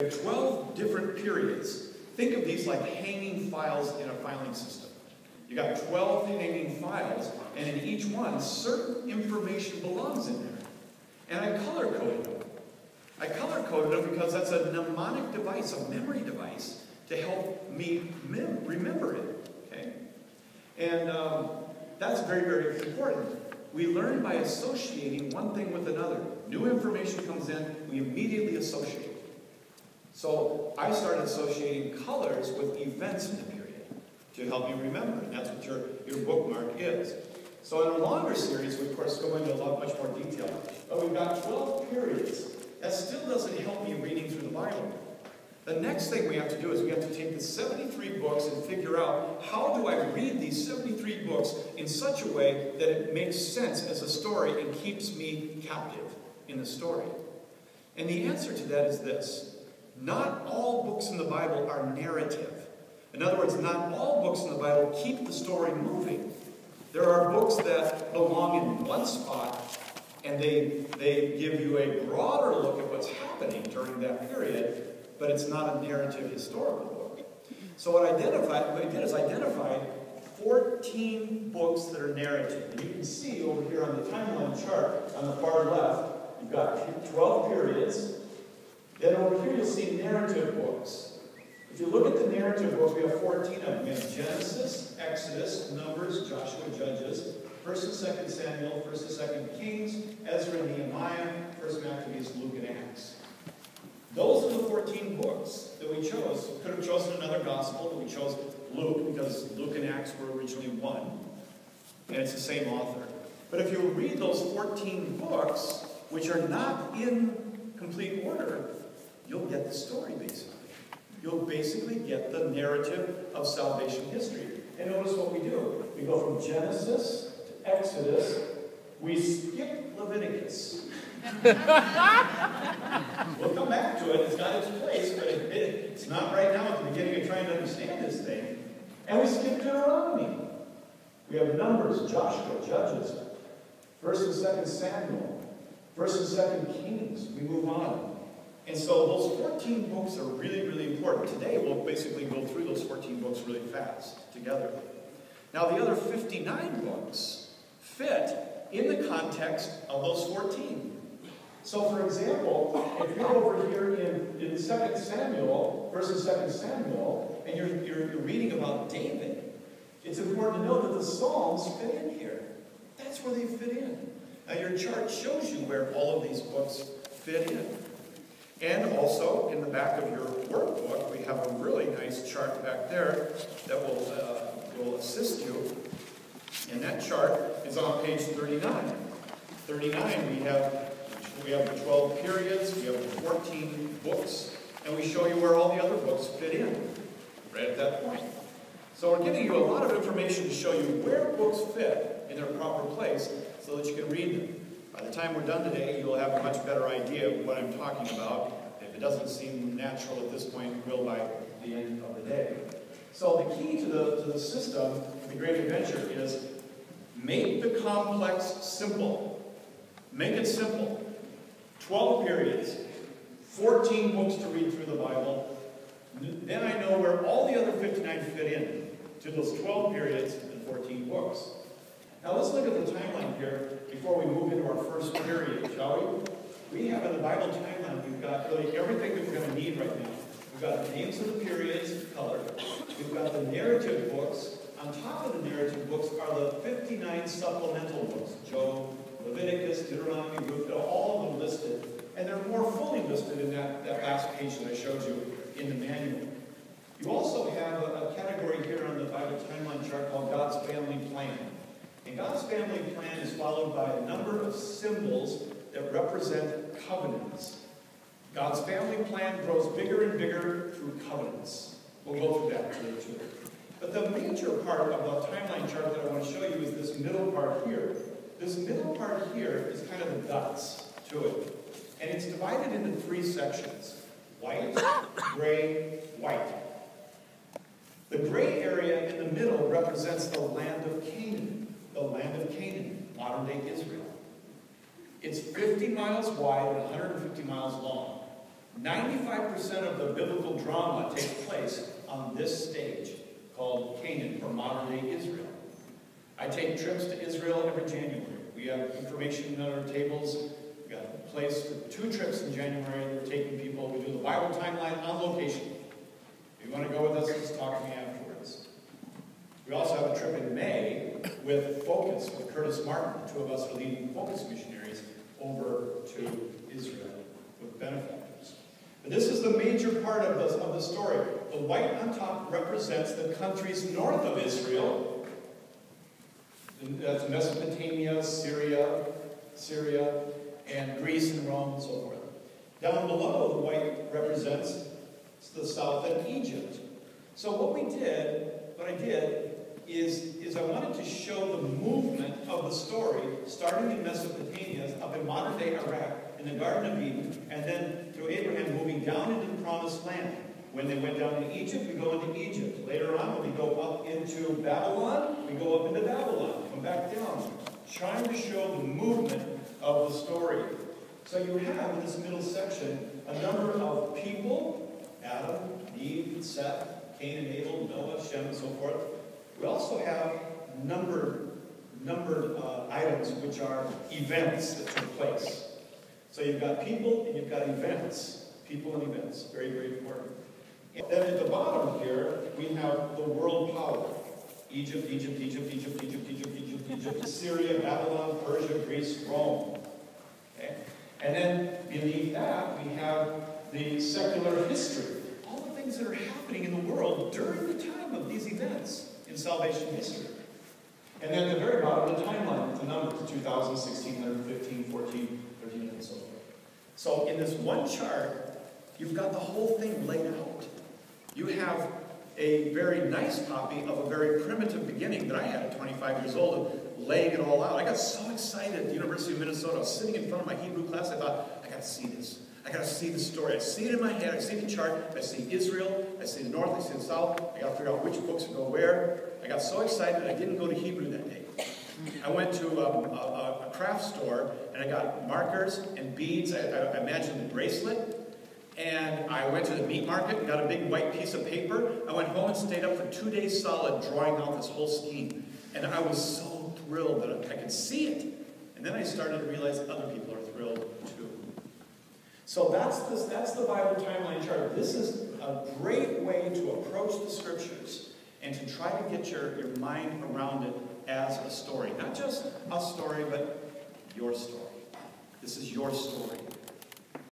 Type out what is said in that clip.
We have 12 different periods. Think of these like hanging files in a filing system. You got 12 hanging files, and in each one, certain information belongs in there. And I color coded them. I color coded them because that's a mnemonic device, a memory device, to help me remember it. Okay? And um, that's very, very important. We learn by associating one thing with another. New information comes in, we immediately associate. So I started associating colors with events in the period to help you remember. And that's what your, your bookmark is. So in a longer series, we of course go into a lot much more detail. But we've got 12 periods. That still doesn't help me reading through the Bible. The next thing we have to do is we have to take the 73 books and figure out how do I read these 73 books in such a way that it makes sense as a story and keeps me captive in the story. And the answer to that is this. Not all books in the Bible are narrative. In other words, not all books in the Bible keep the story moving. There are books that belong in one spot and they, they give you a broader look at what's happening during that period but it's not a narrative historical book. So what, identified, what I did is identify 14 books that are narrative. And you can see over here on the timeline chart on the far left, you've got 12 periods. Then over here you'll see narrative books. If you look at the narrative books, we have 14 of them. We have Genesis, Exodus, Numbers, Joshua, Judges, 1st and 2nd Samuel, 1st and 2nd Kings, Ezra, and Nehemiah, 1st Maccabees, Luke, and Acts. Those are the 14 books that we chose. We could have chosen another gospel, but we chose Luke because Luke and Acts were originally one. And it's the same author. But if you read those 14 books, which are not in complete order, get the story basically. You'll basically get the narrative of salvation history. And notice what we do. We go from Genesis to Exodus. We skip Leviticus. we'll come back to it. It's got its place, but it, it, it's not right now at the beginning of trying to understand this thing. And we skip Deuteronomy. We have Numbers, Joshua, Judges, 1st and 2nd Samuel, 1st and 2nd Kings. We move on. And so those 14 books are really, really important. Today we'll basically go through those 14 books really fast together. Now the other 59 books fit in the context of those 14. So, for example, if you're over here in, in 2 Samuel, versus 2 Samuel, and you're, you're, you're reading about David, it's important to know that the Psalms fit in here. That's where they fit in. Now, your chart shows you where all of these books fit in. And also, in the back of your workbook, we have a really nice chart back there that will, uh, will assist you. And that chart is on page 39. 39, we have we have the 12 periods, we have the 14 books, and we show you where all the other books fit in, right at that point. So we're giving you a lot of information to show you where books fit in their proper place so that you can read them. By the time we're done today, you'll have a much better idea of what I'm talking about. If it doesn't seem natural at this point, it will by the end of the day. So the key to the, to the system, the great adventure, is make the complex simple. Make it simple. 12 periods, 14 books to read through the Bible. Then I know where all the other 59 fit in to those 12 periods and 14 books. Now let's look at the timeline here before we move into our first period, shall we? We have in the Bible timeline, we've got really everything that we're going to need right now. We've got the names of the periods, color. We've got the narrative books. On top of the narrative books are the 59 supplemental books, Job, Leviticus, Deuteronomy, Ruth, all of them listed. And they're more fully listed in that, that last page that I showed you in the manual. You also have a, a category here on the Bible timeline chart called God's Family Plan. And God's family plan is followed by a number of symbols that represent covenants. God's family plan grows bigger and bigger through covenants. We'll go through that later. But the major part of the timeline chart that I want to show you is this middle part here. This middle part here is kind of the guts to it. And it's divided into three sections. White, gray, white. The gray area in the middle represents the land of Canaan. The land of Canaan, modern-day Israel. It's 50 miles wide and 150 miles long. 95% of the biblical drama takes place on this stage called Canaan, or modern-day Israel. I take trips to Israel every January. We have information on our tables. We got a place for two trips in January. We're taking people. We do the Bible timeline on location. If you want to go with us, just talk to me afterwards. We also have a trip in May with Focus, with Curtis Martin. The two of us are leading Focus missionaries over to Israel with benefactors. But this is the major part of the, of the story. The white on top represents the countries north of Israel. That's Mesopotamia, Syria, Syria, and Greece and Rome and so forth. Down below, the white represents the south and Egypt. So what we did, what I did, is, is I wanted to show the movement of the story, starting in Mesopotamia, up in modern-day Iraq, in the Garden of Eden, and then through Abraham moving down into the Promised Land. When they went down to Egypt, we go into Egypt. Later on, when we go up into Babylon, we go up into Babylon, come back down, trying to show the movement of the story. So you have in this middle section a number of people, Adam, Eve, Seth, Cain and Abel, Noah, Shem, and so forth. We also have numbered, numbered uh, items which are events that took place. So you've got people and you've got events. People and events. Very, very important. And then at the bottom here, we have the world power. Egypt, Egypt, Egypt, Egypt, Egypt, Egypt, Egypt, Egypt, Assyria, Babylon, Persia, Greece, Rome. Okay? And then beneath that, we have the secular history. All the things that are happening in the world during the time of these events in salvation history. And then at the very bottom, the timeline, the numbers, 2000, 1615, 14, 13, and so forth. So in this one chart, you've got the whole thing laid out. You have a very nice copy of a very primitive beginning that I had at 25 years old, laying it all out. I got so excited at the University of Minnesota. I was sitting in front of my Hebrew class. I thought, I got to see this. I got to see the story. I see it in my head. I see the chart. I see Israel. I see the north. I see the south. I got to figure out which books go where. I got so excited I didn't go to Hebrew that day. I went to um, a, a, craft store and I got markers and beads. I, I imagined a bracelet. And I went to the meat market and got a big white piece of paper. I went home and stayed up for two days solid drawing out this whole scheme. And I was so thrilled that I could see it. And then I started to realize other people are thrilled too. So that's, that's the Bible timeline chart. This is a great way to approach the scriptures and to try to get your, your mind around it as a story. Not just a story, but your story. This is your story.